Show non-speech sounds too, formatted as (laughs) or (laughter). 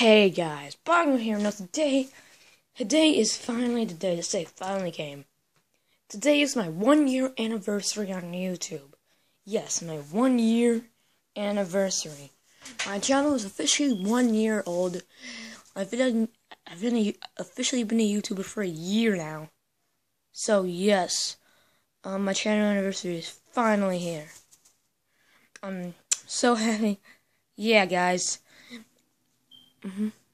Hey guys, Bongo here. Now today, today is finally the day. This day finally came. Today is my one year anniversary on YouTube. Yes, my one year anniversary. My channel is officially one year old. I've been I've been a, officially been a YouTuber for a year now. So yes, um, my channel anniversary is finally here. I'm so (laughs) happy. Yeah, guys. Mm-hmm.